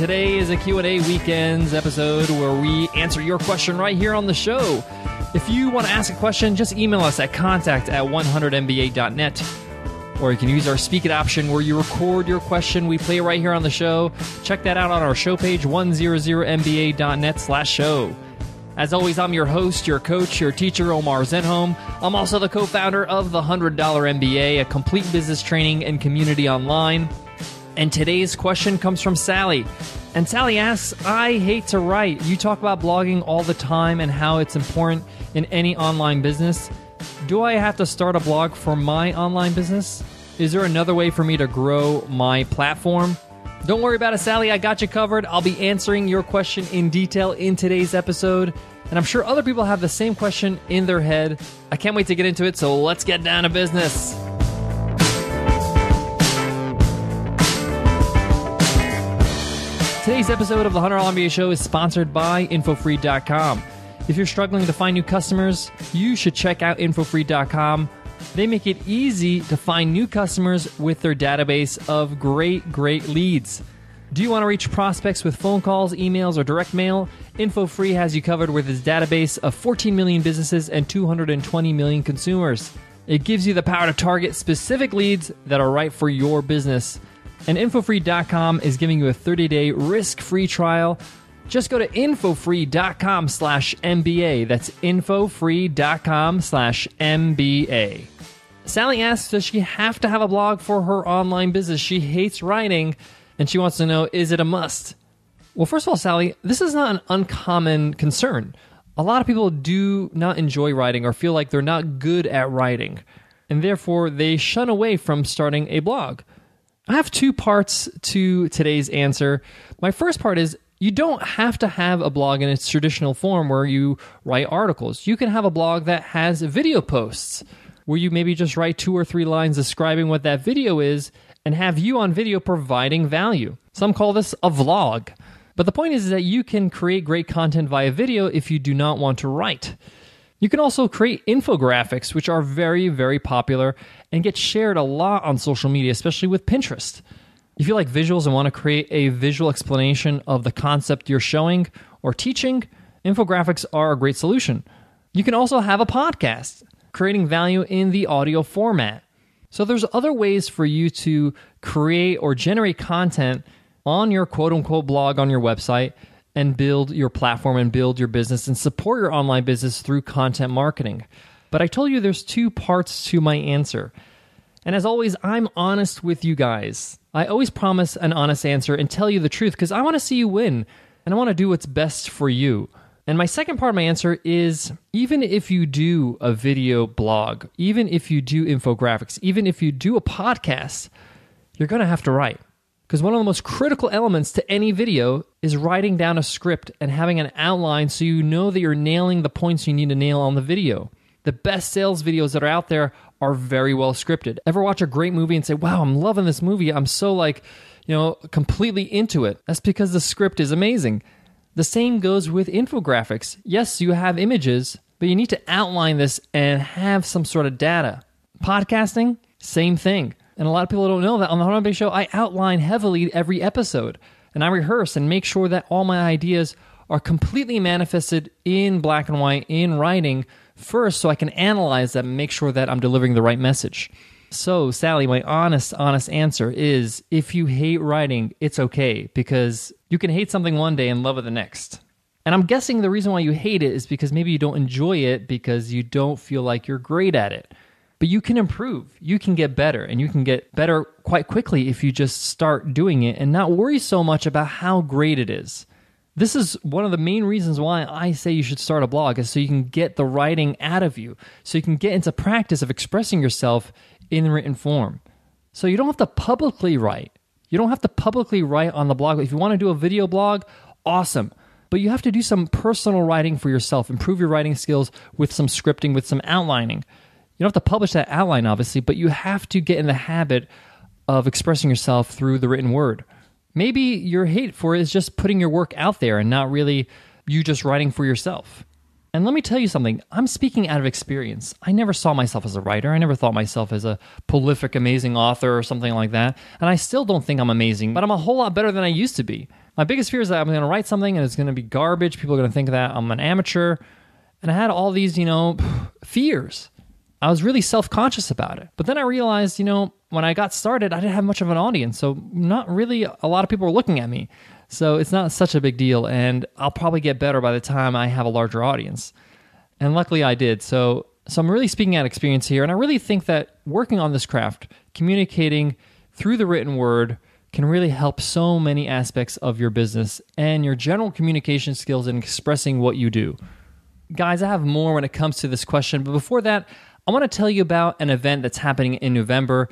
Today is a Q&A weekends episode where we answer your question right here on the show. If you want to ask a question, just email us at contact at 100mba.net. Or you can use our Speak It option where you record your question. We play it right here on the show. Check that out on our show page, 100mba.net slash show. As always, I'm your host, your coach, your teacher, Omar Zenhom. I'm also the co founder of the $100 MBA, a complete business training and community online. And today's question comes from Sally. And Sally asks, I hate to write. You talk about blogging all the time and how it's important in any online business. Do I have to start a blog for my online business? Is there another way for me to grow my platform? Don't worry about it, Sally. I got you covered. I'll be answering your question in detail in today's episode. And I'm sure other people have the same question in their head. I can't wait to get into it, so let's get down to business. Today's episode of the $100 MBA Show is sponsored by InfoFree.com. If you're struggling to find new customers, you should check out InfoFree.com. They make it easy to find new customers with their database of great, great leads. Do you want to reach prospects with phone calls, emails, or direct mail? InfoFree has you covered with its database of 14 million businesses and 220 million consumers. It gives you the power to target specific leads that are right for your business. And infofree.com is giving you a 30-day risk-free trial. Just go to infofree.com slash MBA. That's infofree.com slash MBA. Sally asks, does she have to have a blog for her online business? She hates writing, and she wants to know, is it a must? Well, first of all, Sally, this is not an uncommon concern. A lot of people do not enjoy writing or feel like they're not good at writing, and therefore they shun away from starting a blog. I have two parts to today's answer. My first part is you don't have to have a blog in its traditional form where you write articles. You can have a blog that has video posts where you maybe just write two or three lines describing what that video is and have you on video providing value. Some call this a vlog. But the point is that you can create great content via video if you do not want to write. You can also create infographics, which are very, very popular and get shared a lot on social media, especially with Pinterest. If you like visuals and want to create a visual explanation of the concept you're showing or teaching, infographics are a great solution. You can also have a podcast, creating value in the audio format. So there's other ways for you to create or generate content on your quote unquote blog on your website and build your platform and build your business and support your online business through content marketing. But I told you there's two parts to my answer. And as always, I'm honest with you guys. I always promise an honest answer and tell you the truth because I want to see you win and I want to do what's best for you. And my second part of my answer is even if you do a video blog, even if you do infographics, even if you do a podcast, you're going to have to write. Because one of the most critical elements to any video is writing down a script and having an outline so you know that you're nailing the points you need to nail on the video. The best sales videos that are out there are very well scripted. Ever watch a great movie and say, wow, I'm loving this movie. I'm so like, you know, completely into it. That's because the script is amazing. The same goes with infographics. Yes, you have images, but you need to outline this and have some sort of data. Podcasting, same thing. And a lot of people don't know that on the Hard Big Show, I outline heavily every episode and I rehearse and make sure that all my ideas are completely manifested in black and white in writing first so I can analyze them and make sure that I'm delivering the right message. So, Sally, my honest, honest answer is if you hate writing, it's okay because you can hate something one day and love it the next. And I'm guessing the reason why you hate it is because maybe you don't enjoy it because you don't feel like you're great at it. But you can improve, you can get better, and you can get better quite quickly if you just start doing it and not worry so much about how great it is. This is one of the main reasons why I say you should start a blog is so you can get the writing out of you, so you can get into practice of expressing yourself in written form. So you don't have to publicly write. You don't have to publicly write on the blog. If you want to do a video blog, awesome. But you have to do some personal writing for yourself, improve your writing skills with some scripting, with some outlining. You don't have to publish that outline, obviously, but you have to get in the habit of expressing yourself through the written word. Maybe your hate for it is just putting your work out there and not really you just writing for yourself. And let me tell you something, I'm speaking out of experience. I never saw myself as a writer. I never thought myself as a prolific, amazing author or something like that. And I still don't think I'm amazing, but I'm a whole lot better than I used to be. My biggest fear is that I'm going to write something and it's going to be garbage. People are going to think that I'm an amateur. And I had all these, you know, fears. I was really self conscious about it. But then I realized, you know, when I got started, I didn't have much of an audience. So, not really a lot of people were looking at me. So, it's not such a big deal. And I'll probably get better by the time I have a larger audience. And luckily, I did. So, so I'm really speaking out experience here. And I really think that working on this craft, communicating through the written word, can really help so many aspects of your business and your general communication skills in expressing what you do. Guys, I have more when it comes to this question, but before that, I want to tell you about an event that's happening in November.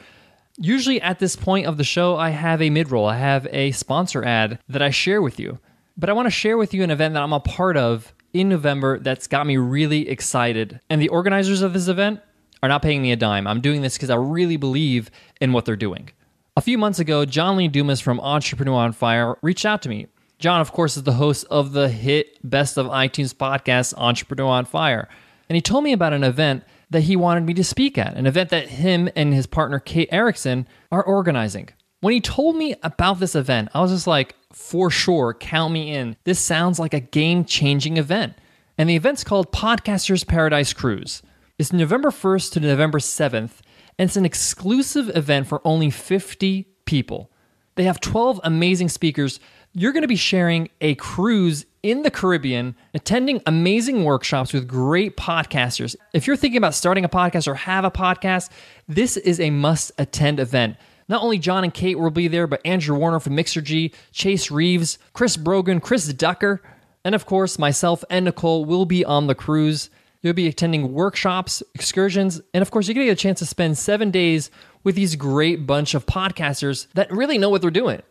Usually at this point of the show, I have a mid roll, I have a sponsor ad that I share with you. But I want to share with you an event that I'm a part of in November that's got me really excited. And the organizers of this event are not paying me a dime. I'm doing this because I really believe in what they're doing. A few months ago, John Lee Dumas from Entrepreneur on Fire reached out to me. John, of course, is the host of the hit Best of iTunes podcast, Entrepreneur on Fire. And he told me about an event that he wanted me to speak at, an event that him and his partner, Kate Erickson, are organizing. When he told me about this event, I was just like, for sure, count me in. This sounds like a game changing event. And the event's called Podcasters Paradise Cruise. It's November 1st to November 7th and it's an exclusive event for only 50 people. They have 12 amazing speakers. You're going to be sharing a cruise in the Caribbean, attending amazing workshops with great podcasters. If you're thinking about starting a podcast or have a podcast, this is a must attend event. Not only John and Kate will be there, but Andrew Warner from Mixergy, Chase Reeves, Chris Brogan, Chris Ducker, and of course, myself and Nicole will be on the cruise. You'll be attending workshops, excursions, and of course, you're going to get a chance to spend seven days with these great bunch of podcasters that really know what they're doing.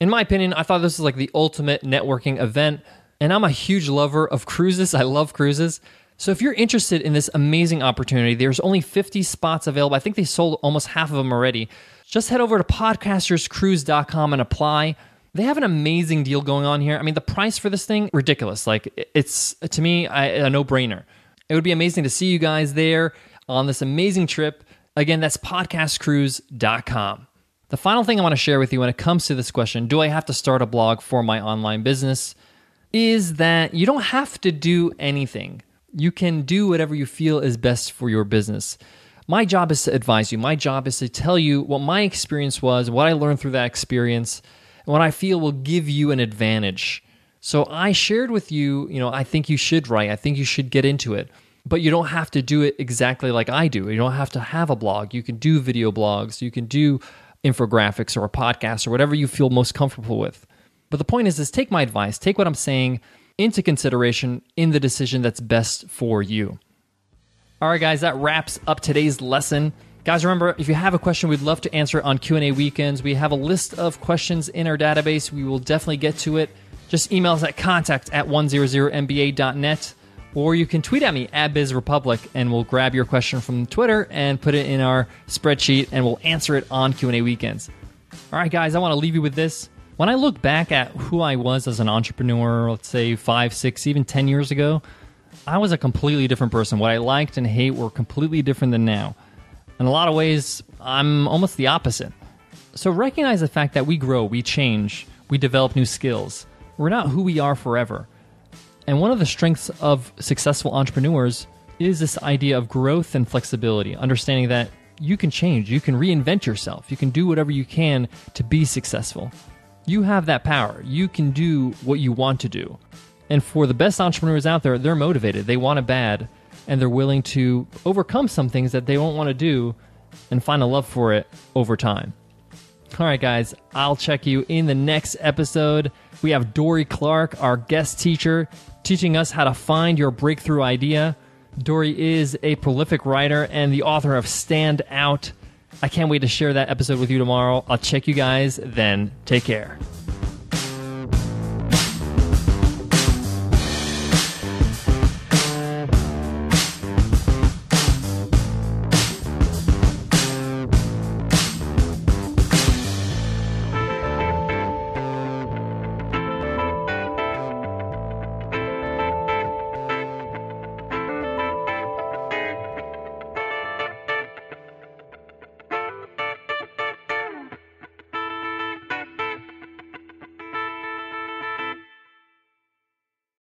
In my opinion, I thought this was like the ultimate networking event, and I'm a huge lover of cruises. I love cruises. So if you're interested in this amazing opportunity, there's only 50 spots available. I think they sold almost half of them already. Just head over to podcasterscruise.com and apply. They have an amazing deal going on here. I mean, the price for this thing ridiculous. Like it's to me a no-brainer. It would be amazing to see you guys there on this amazing trip. Again, that's podcastcruise.com. The final thing I want to share with you when it comes to this question do I have to start a blog for my online business? Is that you don't have to do anything. You can do whatever you feel is best for your business. My job is to advise you. My job is to tell you what my experience was, what I learned through that experience, and what I feel will give you an advantage. So I shared with you, you know, I think you should write. I think you should get into it. But you don't have to do it exactly like I do. You don't have to have a blog. You can do video blogs. You can do infographics or a podcast or whatever you feel most comfortable with. But the point is is take my advice, take what I'm saying into consideration in the decision that's best for you. All right guys, that wraps up today's lesson. Guys, remember if you have a question, we'd love to answer it on Q&A weekends. We have a list of questions in our database. We will definitely get to it just email us at contact at 100mba.net or you can tweet at me at BizRepublic and we'll grab your question from Twitter and put it in our spreadsheet and we'll answer it on Q&A weekends. All right, guys, I want to leave you with this. When I look back at who I was as an entrepreneur, let's say five, six, even 10 years ago, I was a completely different person. What I liked and hate were completely different than now. In a lot of ways, I'm almost the opposite. So recognize the fact that we grow, we change, we develop new skills. We're not who we are forever. And one of the strengths of successful entrepreneurs is this idea of growth and flexibility, understanding that you can change, you can reinvent yourself, you can do whatever you can to be successful. You have that power. You can do what you want to do. And for the best entrepreneurs out there, they're motivated, they want it bad, and they're willing to overcome some things that they don't want to do and find a love for it over time. All right, guys, I'll check you in the next episode. We have Dorie Clark, our guest teacher, teaching us how to find your breakthrough idea. Dory is a prolific writer and the author of Stand Out. I can't wait to share that episode with you tomorrow. I'll check you guys then. Take care.